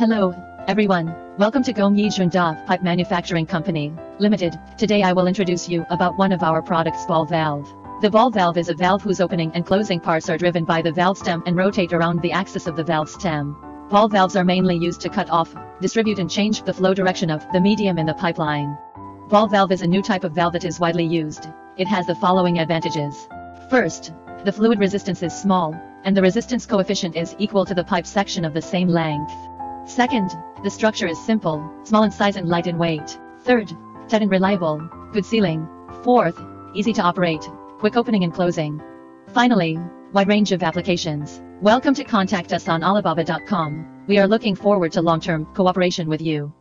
Hello, everyone. Welcome to Gong Yijun Da Pipe Manufacturing Company, Limited. Today I will introduce you about one of our products ball valve. The ball valve is a valve whose opening and closing parts are driven by the valve stem and rotate around the axis of the valve stem. Ball valves are mainly used to cut off, distribute and change the flow direction of the medium in the pipeline. Ball valve is a new type of valve that is widely used. It has the following advantages. First, the fluid resistance is small, and the resistance coefficient is equal to the pipe section of the same length. Second, the structure is simple, small in size and light in weight. Third, tight and reliable, good sealing. Fourth, easy to operate, quick opening and closing. Finally, wide range of applications. Welcome to contact us on Alibaba.com. We are looking forward to long-term cooperation with you.